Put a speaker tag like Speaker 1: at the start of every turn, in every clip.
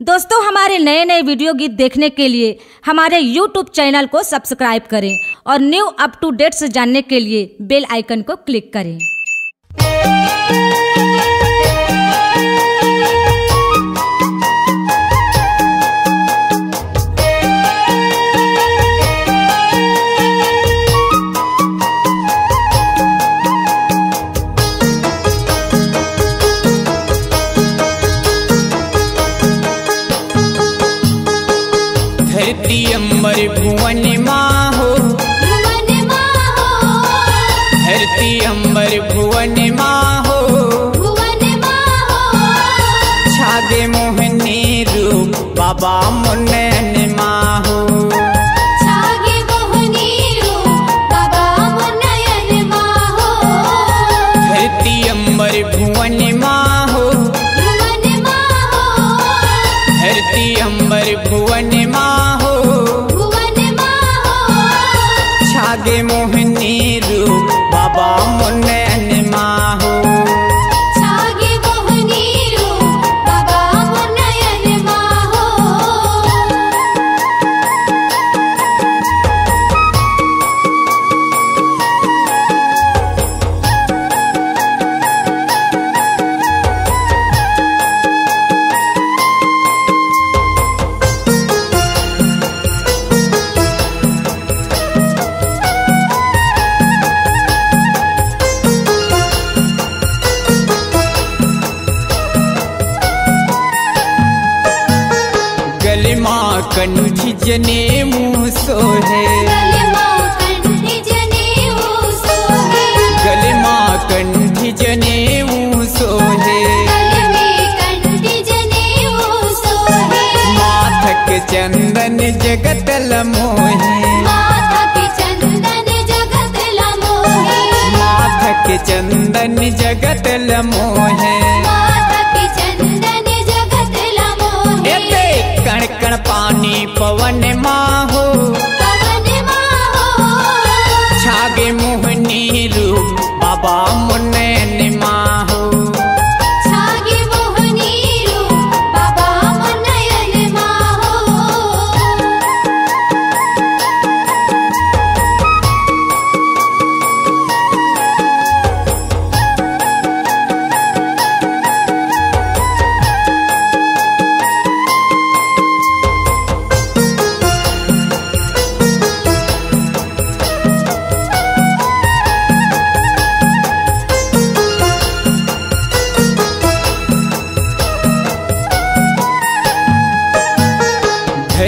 Speaker 1: दोस्तों, हमारे नए नए वीडियो गीत देखने के लिए हमारे यूट्यूब चैनल को सब्सक्राइब करें और न्यू अप टू डेट्स जानने के लिए बेल आइकन को क्लिक करें।
Speaker 2: धरती अंबर भुवन
Speaker 3: भुवन माहो।
Speaker 2: धरती अंबर भुवन
Speaker 3: भुवन माहो।
Speaker 2: छागे मोहनी रूप बाबा
Speaker 3: बाबा मुनयन माहो।
Speaker 2: धरती अंबर भुवन छागे मोहनी कंठी जने मुँह सोहे
Speaker 3: सोहे
Speaker 2: गलिमा कंठी जने मुँह सोहे माथक चंदन जगत लमोहे माथक चंदन जगत लमोहे छागे मोहनी रूप बाबा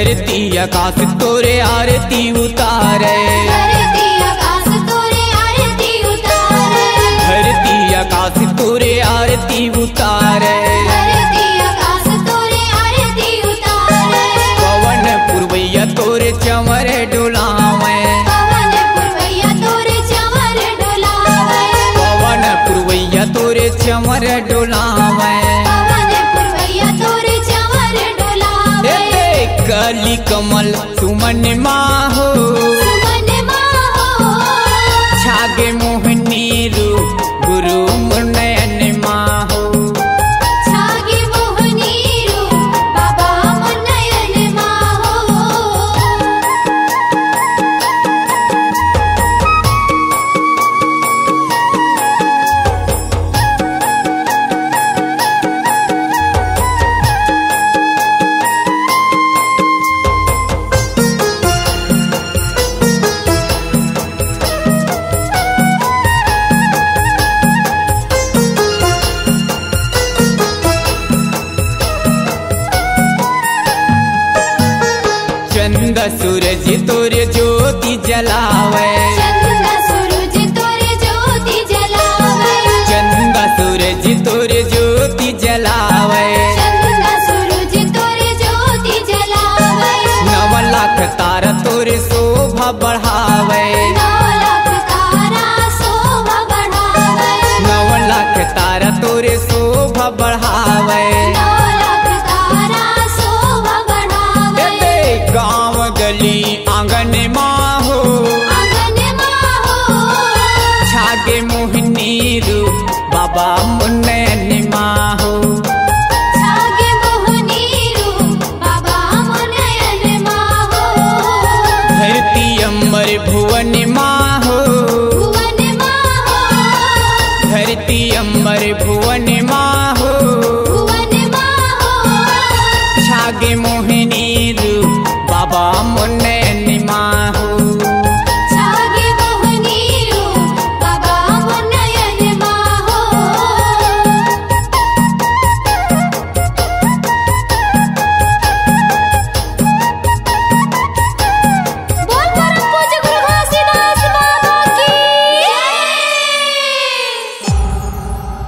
Speaker 2: धरती आकाश तोरे आरती उतारे।
Speaker 3: धरती आकाश तोरे आरती उतारे।
Speaker 2: धरती आकाश तोरे आरती उतारे।
Speaker 3: धरती आकाश तोरे आरती उतारे।
Speaker 2: पवन पुरवैया तोरे चमर डोलावे।
Speaker 3: पवन पुरवैया तोरे चमर डोलावे।
Speaker 2: कली कमल सुमन माहो।
Speaker 3: सुमन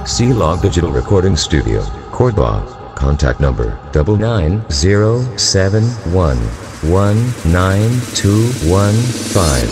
Speaker 4: Sea Log Digital Recording Studio, Cordoba. Contact number double nine zero seven one one nine two one five.